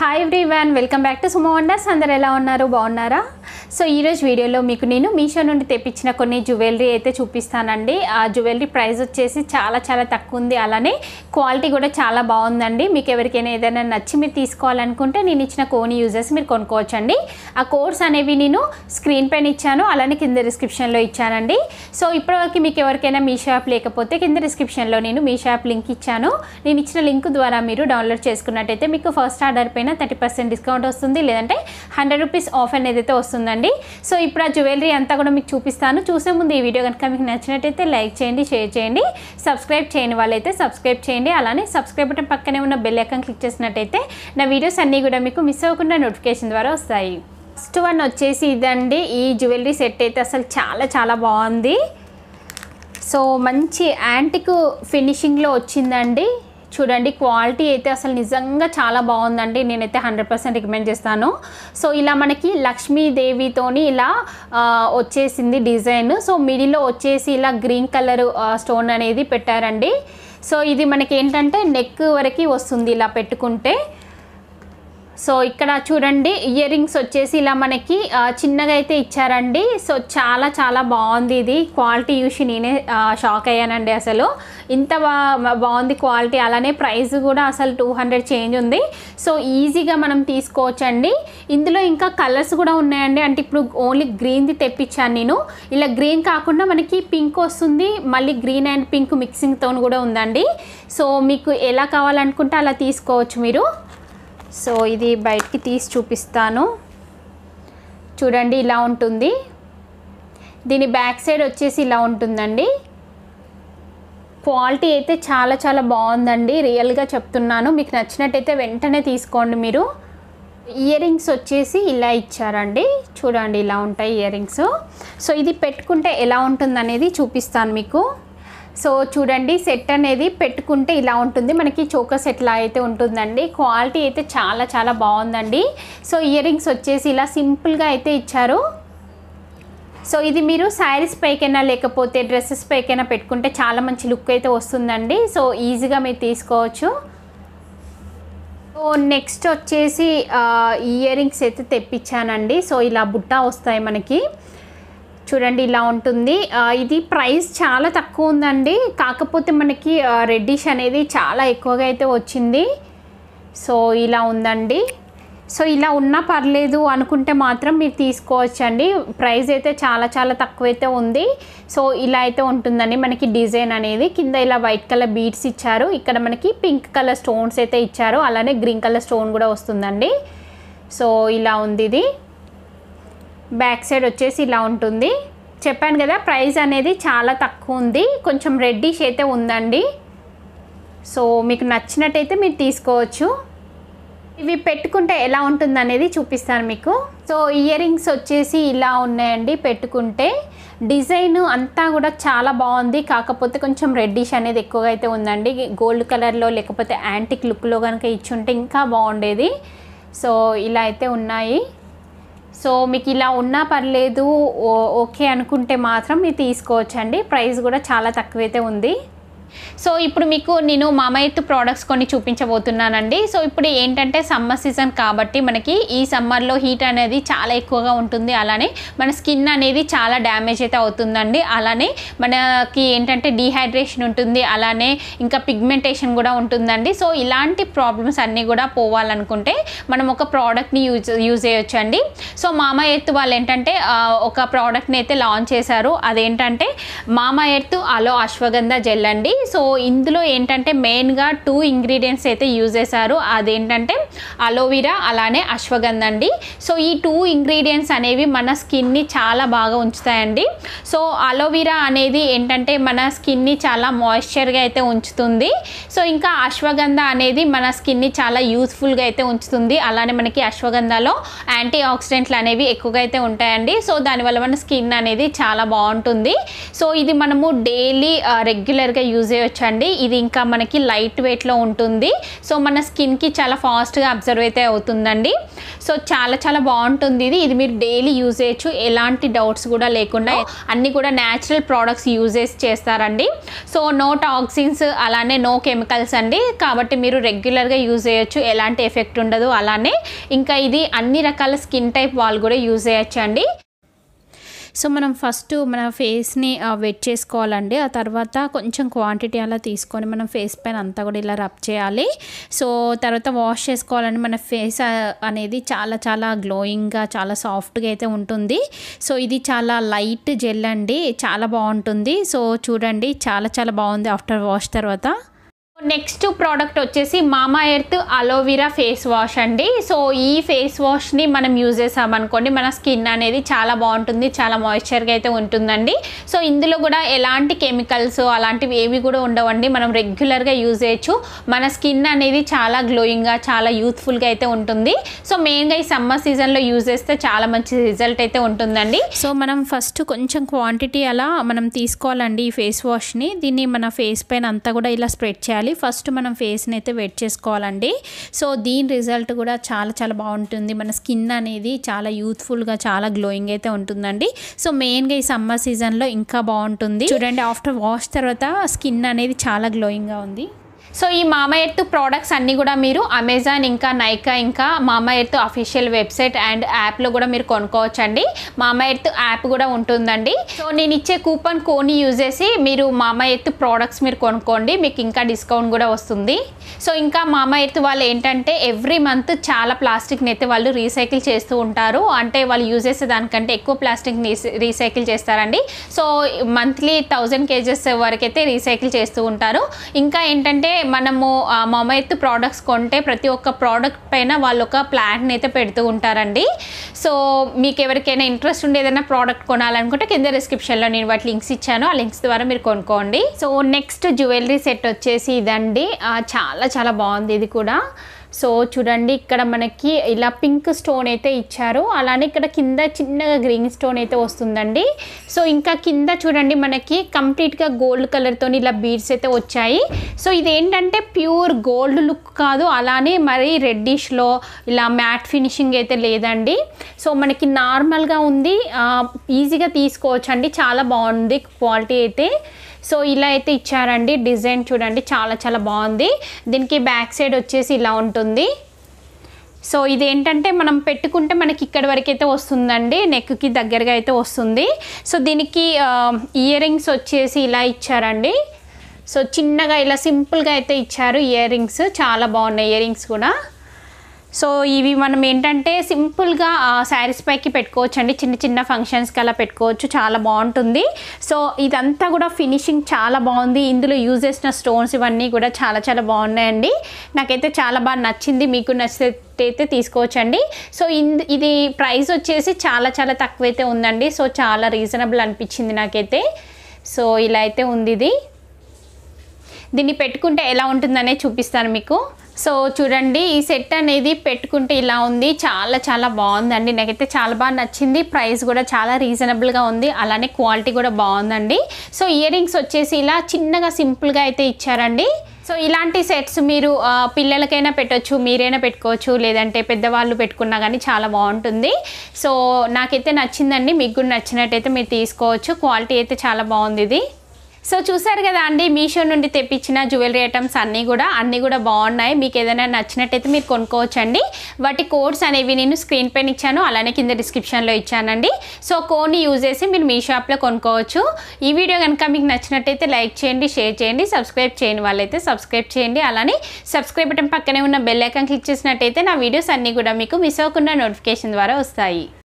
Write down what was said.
Hi everyone welcome back to Sumo Wonders అందరు ఎలా ఉన్నారు? బాగున్నారా? సో ఈరోజు వీడియోలో మీకు నేను మీషో నుండి తెప్పించిన కొన్ని జ్యువెలరీ అయితే చూపిస్తానండి. ఆ జ్యువెలరీ ప్రైస్ వచ్చేసి చాలా చాలా తక్కువ ఉంది. అలానే క్వాలిటీ కూడా చాలా బాగుందండి. మీకు ఎవరికైనా ఏదైనా నచ్చి మీరు తీసుకోవాలనుకుంటే నేను ఇచ్చిన కోని యూజెస్ మీరు కొనుక్కోవచ్చండి. ఆ కోడ్స్ అనేవి నేను స్క్రీన్ పైన ఇచ్చాను. అలానే కింద డిస్క్రిప్షన్లో ఇచ్చానండి. సో ఇప్పటివరకు మీకు ఎవరికైనా మీ షాప్ లేకపోతే కింద డిస్క్రిప్షన్లో నేను మీ షాప్ లింక్ ఇచ్చాను. నేను ఇచ్చిన లింక్ ద్వారా మీరు డౌన్లోడ్ చేసుకున్నట్టయితే మీకు ఫస్ట్ ఆర్డర్ పైన థర్టీ పర్సెంట్ డిస్కౌంట్ వస్తుంది లేదంటే హండ్రెడ్ రూపీస్ ఆఫ్ అనేది అయితే వస్తుందండి. సో ఇప్పుడు ఆ జ్యువెలరీ అంతా కూడా మీకు చూపిస్తాను. చూసే ముందు ఈ వీడియో కనుక మీకు నచ్చినట్టయితే లైక్ చేయండి షేర్ చేయండి. సబ్స్క్రైబ్ చేయని వాళ్ళైతే సబ్స్క్రైబ్ చేయండి. అలానే సబ్స్క్రైబ్ బటన్ పక్కనే ఉన్న బెల్ ఐకాన్ క్లిక్ చేసినట్టయితే నా వీడియోస్ అన్నీ కూడా మీకు మిస్ అవ్వకుండా నోటిఫికేషన్ ద్వారా వస్తాయి. ఫస్ట్ వన్ వచ్చేసి ఇదండి. ఈ జ్యువెలరీ సెట్ అయితే అసలు చాలా చాలా బాగుంది. సో మంచి యాంటిక్ ఫినిషింగ్లో వచ్చిందండి. చూడండి క్వాలిటీ అయితే అసలు నిజంగా చాలా బాగుందండి. నేనైతే హండ్రెడ్ పర్సెంట్ రికమెండ్ చేస్తాను. సో ఇలా మనకి లక్ష్మీదేవితోని ఇలా వచ్చేసింది డిజైన్. సో మిడిల్లో వచ్చేసి ఇలా గ్రీన్ కలర్ స్టోన్ అనేది పెట్టారండి. సో ఇది మనకి ఏంటంటే నెక్ వరకు వస్తుంది ఇలా పెట్టుకుంటే. సో ఇక్కడ చూడండి ఇయర్ రింగ్స్ వచ్చేసి ఇలా మనకి చిన్నగా అయితే ఇచ్చారండి. సో చాలా చాలా బాగుంది ఇది. క్వాలిటీ చూసి నేనే షాక్ అయ్యానండి అసలు. ఇంత బాగుంది క్వాలిటీ. అలానే ప్రైస్ కూడా అసలు టూ హండ్రెడ్ చేంజ్ ఉంది. సో ఈజీగా మనం తీసుకోవచ్చండి. ఇందులో ఇంకా కలర్స్ కూడా ఉన్నాయండి. అంటే ఇప్పుడు ఓన్లీ గ్రీన్ది తెప్పించాను నేను. ఇలా గ్రీన్ కాకుండా మనకి పింక్ వస్తుంది. మళ్ళీ గ్రీన్ అండ్ పింక్ మిక్సింగ్తో కూడా ఉందండి. సో మీకు ఎలా కావాలనుకుంటే అలా తీసుకోవచ్చు మీరు. సో ఇది బయటికి తీసి చూపిస్తాను. చూడండి ఇలా ఉంటుంది. దీని బ్యాక్ సైడ్ వచ్చేసి ఇలా ఉంటుందండి. క్వాలిటీ అయితే చాలా చాలా బాగుందండి. రియల్గా చెప్తున్నాను. మీకు నచ్చినట్టయితే వెంటనే తీసుకోండి మీరు. ఇయర్ రింగ్స్ వచ్చేసి ఇలా ఇచ్చారండి. చూడండి ఇలా ఉంటాయి ఇయర్ రింగ్స్ సో ఇది పెట్టుకుంటే ఎలా ఉంటుందనేది చూపిస్తాను మీకు. సో చూడండి సెట్ అనేది పెట్టుకుంటే ఇలా ఉంటుంది. మనకి చోకర్ సెట్ లా అయితే ఉంటుందండి. క్వాలిటీ అయితే చాలా చాలా బాగుందండి. సో ఇయర్ రింగ్స్ వచ్చేసి ఇలా సింపుల్గా అయితే ఇచ్చారు. సో ఇది మీరు శారీస్ పైకైనా లేకపోతే డ్రెస్సెస్ పైకైనా పెట్టుకుంటే చాలా మంచి లుక్ అయితే వస్తుందండి. సో ఈజీగా మీరు తీసుకోవచ్చు. సో నెక్స్ట్ వచ్చేసి ఇయర్ రింగ్స్ అయితే తెప్పించానండి. సో ఇలా బుట్ట వస్తాయి మనకి. చూడండి ఇలా ఉంటుంది. ఇది ప్రైస్ చాలా తక్కువ ఉందండి. కాకపోతే మనకి రెడ్డిష్ అనేది చాలా ఎక్కువగా అయితే వచ్చింది. సో ఇలా ఉందండి. సో ఇలా ఉన్నా పర్లేదు అనుకుంటే మాత్రం మీరు తీసుకోవచ్చండి. ప్రైస్ అయితే చాలా చాలా తక్కువ అయితే ఉంది. సో ఇలా అయితే ఉంటుందండి మనకి డిజైన్ అనేది. కింద ఇలా వైట్ కలర్ బీడ్స్ ఇచ్చారు. ఇక్కడ మనకి పింక్ కలర్ స్టోన్స్ అయితే ఇచ్చారు. అలానే గ్రీన్ కలర్ స్టోన్ కూడా వస్తుందండి. సో ఇలా ఉంది ఇది. బ్యాక్ సైడ్ వచ్చేసి ఇలా ఉంటుంది. చెప్పాను కదా ప్రైస్ అనేది చాలా తక్కువ ఉంది. కొంచెం రెడ్డిష్ అయితే ఉందండి. సో మీకు నచ్చినట్టయితే మీరు తీసుకోవచ్చు. ఇవి పెట్టుకుంటే ఎలా ఉంటుంది అనేది చూపిస్తాను మీకు. సో ఇయర్ రింగ్స్ వచ్చేసి ఇలా ఉన్నాయండి పెట్టుకుంటే. డిజైన్ అంతా కూడా చాలా బాగుంది. కాకపోతే కొంచెం రెడ్డిష్ అనేది ఎక్కువగా అయితే ఉందండి. గోల్డ్ కలర్లో లేకపోతే యాంటిక్ లుక్లో కనుక ఇచ్చుంటే ఇంకా బాగుండేది. సో ఇలా అయితే ఉన్నాయి. సో మీకు ఇలా ఉన్నా పర్లేదు ఓ- ఓకే అనుకుంటే మాత్రం మీరు తీసుకోవచ్చండి. ప్రైస్ కూడా చాలా తక్కువైతే ఉంది. సో ఇప్పుడు మీకు నేను మామయ్యత్ ప్రోడక్ట్స్ కొన్ని చూపించబోతున్నానండి. సో ఇప్పుడు ఏంటంటే సమ్మర్ సీజన్ కాబట్టి మనకి ఈ సమ్మర్లో హీట్ అనేది చాలా ఎక్కువగా ఉంటుంది. అలానే మన స్కిన్ అనేది చాలా డ్యామేజ్ అయితే అవుతుందండి. అలానే మనకి ఏంటంటే డీహైడ్రేషన్ ఉంటుంది. అలానే ఇంకా పిగ్మెంటేషన్ కూడా ఉంటుందండి. సో ఇలాంటి ప్రాబ్లమ్స్ అన్నీ కూడా పోవాలనుకుంటే మనం ఒక ప్రోడక్ట్ని యూజ్ యూజ్ చేయొచ్చండి. సో మామా ఎర్త్ వాళ్ళు ఏంటంటే ఒక ప్రోడక్ట్ని అయితే లాంచ్ చేశారు. అదేంటంటే Mamaearth aloe ashwagandha gel అండి. సో ఇందులో ఏంటంటే మెయిన్గా టూ ఇంగ్రీడియంట్స్ అయితే యూజ్ చేశారు. అదేంటంటే అలోవెరా అలానే అశ్వగంధ అండి. సో ఈ టూ ఇంగ్రీడియంట్స్ అనేవి మన స్కిన్ని చాలా బాగా ఉంచుతాయండి. సో అలోవెరా అనేది ఏంటంటే మన స్కిన్ని చాలా మాయిశ్చర్గా అయితే ఉంచుతుంది. సో ఇంకా అశ్వగంధ అనేది మన స్కిన్ని చాలా యూస్ఫుల్గా అయితే ఉంచుతుంది. అలానే మనకి అశ్వగంధలో యాంటీ ఆక్సిడెంట్లు అనేవి ఎక్కువగా అయితే ఉంటాయండి. సో దానివల్ల మన స్కిన్ అనేది చాలా బాగుంటుంది. సో ఇది మనము డైలీ రెగ్యులర్గా యూజ్ చేయొచ్చండి. ఇది ఇంకా మనకి లైట్ వెయిట్లో ఉంటుంది. సో మన స్కిన్కి చాలా ఫాస్ట్గా అబ్జర్వ్ అబ్జర్వ్ అయితే అవుతుందండి. సో చాలా చాలా బాగుంటుంది ఇది. ఇది మీరు డైలీ యూజ్ చేయొచ్చు. ఎలాంటి డౌట్స్ కూడా లేకుండా అన్నీ కూడా న్యాచురల్ ప్రోడక్ట్స్ యూజెస్ చేస్తారండి. సో నో టాక్సిన్స్ అలానే నో కెమికల్స్ అండి. కాబట్టి మీరు రెగ్యులర్గా యూజ్ చేయొచ్చు. ఎలాంటి ఎఫెక్ట్ ఉండదు అలానే. ఇంకా ఇది అన్ని రకాల స్కిన్ టైప్ వాళ్ళు కూడా యూజ్ చేయొచ్చు అండి సో మనం ఫస్ట్ మన ఫేస్ని వెట్ చేసుకోవాలండి. ఆ తర్వాత కొంచెం క్వాంటిటీ అలా తీసుకొని మనం ఫేస్ పైన అంతా కూడా ఇలా రబ్ చేయాలి. సో తర్వాత వాష్ చేసుకోవాలండి. మన ఫేస్ అనేది చాలా చాలా గ్లోయింగ్గా చాలా సాఫ్ట్గా అయితే ఉంటుంది. సో ఇది చాలా లైట్ జెల్ అండి. చాలా బాగుంటుంది. సో చూడండి చాలా చాలా బాగుంది ఆఫ్టర్ వాష్ తర్వాత. నెక్స్ట్ ప్రోడక్ట్ వచ్చేసి Mamaearth aloe vera face wash అండి. సో ఈ ఫేస్ వాష్ని మనం యూజ్ చేసామనుకోండి మన స్కిన్ అనేది చాలా బాగుంటుంది చాలా మాయిశ్చర్గా అయితే ఉంటుందండి. సో ఇందులో కూడా ఎలాంటి కెమికల్స్ అలాంటివి ఏవి కూడా ఉండవండి మనం రెగ్యులర్గా యూజ్ చేయొచ్చు. మన స్కిన్ అనేది చాలా గ్లోయింగ్గా చాలా యూత్ఫుల్గా అయితే ఉంటుంది. సో మెయిన్గా ఈ సమ్మర్ సీజన్లో యూజ్ చేస్తే చాలా మంచి రిజల్ట్ అయితే ఉంటుందండి. సో మనం ఫస్ట్ కొంచెం క్వాంటిటీ అలా మనం తీసుకోవాలండి ఈ ఫేస్ వాష్ని. దీన్ని మన ఫేస్ పైన అంతా కూడా ఇలా స్ప్రెడ్ చేయాలి. ఫస్ట్ మనం ఫేస్ని అయితే వెట్ చేసుకోవాలండి. సో దీని రిజల్ట్ కూడా చాలా చాలా బాగుంటుంది. మన స్కిన్ అనేది చాలా యూత్ఫుల్గా చాలా గ్లోయింగ్ అయితే ఉంటుందండి. సో మెయిన్గా ఈ సమ్మర్ సీజన్లో ఇంకా బాగుంటుంది. చూడండి ఆఫ్టర్ వాష్ తర్వాత స్కిన్ అనేది చాలా గ్లోయింగ్గా ఉంది. సో ఈ మామా ఎర్త్ ప్రోడక్ట్స్ అన్నీ కూడా మీరు అమెజాన్ ఇంకా నైకా ఇంకా మామా ఎర్త్ అఫీషియల్ వెబ్సైట్ అండ్ యాప్లో కూడా మీరు కొనుక్కోవచ్చండి. మామా ఎర్త్ యాప్ కూడా ఉంటుందండి. సో నేను ఇచ్చే కూపన్ కోని యూజ్ చేసి మీరు మామా ఎర్త్ ప్రోడక్ట్స్ మీరు కొనుక్కోండి. మీకు ఇంకా డిస్కౌంట్ కూడా వస్తుంది. సో ఇంకా మామా ఎర్త్ వాళ్ళు ఏంటంటే ఎవ్రీ మంత్ చాలా ప్లాస్టిక్ని అయితే వాళ్ళు రీసైకిల్ చేస్తూ ఉంటారు. అంటే వాళ్ళు యూజ్ చేసే దానికంటే ఎక్కువ ప్లాస్టిక్ని రీసైకిల్ చేస్తారండి. సో మంత్లీ థౌజండ్ కేజెస్ వరకు అయితే రీసైకిల్ చేస్తూ ఉంటారు. ఇంకా ఏంటంటే మనము మమైత్ ప్రోడక్ట్స్ కొంటే ప్రతి ఒక్క ప్రోడక్ట్ పైన వాళ్ళు ఒక ప్లాన్ అయితే పెడుతూ ఉంటారండి. సో మీకు ఎవరికైనా ఇంట్రెస్ట్ ఉండే ఏదైనా ప్రోడక్ట్ కొనాలనుకుంటే కింద డిస్క్రిప్షన్లో నేను వాటి లింక్స్ ఇచ్చాను. ఆ లింక్స్ ద్వారా మీరు కొనుక్కోండి. సో నెక్స్ట్ జ్యువెలరీ సెట్ వచ్చేసి ఇదండి. చాలా చాలా బాగుంది ఇది కూడా. సో చూడండి ఇక్కడ మనకి ఇలా పింక్ స్టోన్ అయితే ఇచ్చారు. అలానే ఇక్కడ కింద చిన్నగా గ్రీన్ స్టోన్ అయితే వస్తుందండి. సో ఇంకా కింద చూడండి మనకి కంప్లీట్గా గోల్డ్ కలర్తో ఇలా బీడ్స్ అయితే వచ్చాయి. సో ఇదేంటంటే ప్యూర్ గోల్డ్ లుక్ కాదు అలానే మరి రెడ్డిష్లో ఇలా మ్యాట్ ఫినిషింగ్ అయితే లేదండి. సో మనకి నార్మల్గా ఉంది. ఈజీగా తీసుకోవచ్చు అండి చాలా బాగుంది క్వాలిటీ అయితే. సో ఇలా అయితే ఇచ్చారండి. డిజైన్ చూడండి చాలా చాలా బాగుంది. దీనికి బ్యాక్ సైడ్ వచ్చేసి ఇలా ఉంటుంది. సో ఇది ఏంటంటే మనం పెట్టుకుంటే మనకి ఇక్కడి వరకు అయితే వస్తుందండి. నెక్కి దగ్గరగా అయితే వస్తుంది. సో దీనికి ఇయర్ రింగ్స్ వచ్చేసి ఇలా ఇచ్చారండి. సో చిన్నగా ఇలా సింపుల్గా అయితే ఇచ్చారు ఇయర్ రింగ్స్ చాలా బాగున్నాయి ఇయర్ రింగ్స్ కూడా. సో ఇవి మనం ఏంటంటే సింపుల్గా శారీస్ పైకి పెట్టుకోవచ్చు అండి చిన్న చిన్న ఫంక్షన్స్కి అలా పెట్టుకోవచ్చు. చాలా బాగుంటుంది. సో ఇదంతా కూడా ఫినిషింగ్ చాలా బాగుంది. ఇందులో యూజ్ చేసిన స్టోన్స్ ఇవన్నీ కూడా చాలా చాలా బాగున్నాయండి. నాకైతే చాలా బాగా నచ్చింది. మీకు నచ్చితే అయితే తీసుకోవచ్చండి. సో ఇది ప్రైస్ వచ్చేసి చాలా చాలా తక్కువైతే ఉందండి. సో చాలా రీజనబుల్ అనిపించింది నాకైతే. సో ఇలా అయితే ఉంది ఇది. దీన్ని పెట్టుకుంటే ఎలా ఉంటుందనే చూపిస్తాను మీకు. సో చూడండి ఈ సెట్ అనేది పెట్టుకుంటే ఇలా ఉంది. చాలా చాలా బాగుందండి. నాకైతే చాలా బాగా నచ్చింది. ప్రైస్ కూడా చాలా రీజనబుల్గా ఉంది. అలానే క్వాలిటీ కూడా బాగుందండి. సో ఇయర్ రింగ్స్ వచ్చేసి ఇలా చిన్నగా సింపుల్గా అయితే ఇచ్చారండి. సో ఇలాంటి సెట్స్ మీరు పిల్లలకైనా పెట్టొచ్చు మీరైనా పెట్టుకోవచ్చు లేదంటే పెద్దవాళ్ళు పెట్టుకున్నా కానీ చాలా బాగుంటుంది. సో నాకైతే నచ్చిందండి. మీకు కూడా నచ్చినట్టయితే మీరు తీసుకోవచ్చు. క్వాలిటీ అయితే చాలా బాగుంది ఇది. సో చూసారు కదా అండి మీషో నుండి తెప్పించిన జ్యువెలరీ ఐటమ్స్ అన్నీ కూడా అన్నీ కూడా బాగున్నాయి. మీకు ఏదైనా నచ్చినట్టయితే మీరు కొనుక్కోవచ్చండి. వాటి కోడ్స్ అనేవి నేను స్క్రీన్ పైన ఇచ్చాను అలానే కింద డిస్క్రిప్షన్లో ఇచ్చానండి. సో కోడ్ని యూజ్ చేసి మీరు మీ షాప్లో కొనుక్కోవచ్చు. ఈ వీడియో కనుక మీకు నచ్చినట్టయితే లైక్ చేయండి షేర్ చేయండి సబ్స్క్రైబ్ చేయని వాళ్ళైతే సబ్స్క్రైబ్ చేయండి. అలానే సబ్స్క్రైబ్ బటన్ పక్కనే ఉన్న బెల్ ఐకాన్ క్లిక్ చేసినట్టయితే నా వీడియోస్ అన్నీ కూడా మీకు మిస్ అవ్వకుండా నోటిఫికేషన్ ద్వారా వస్తాయి.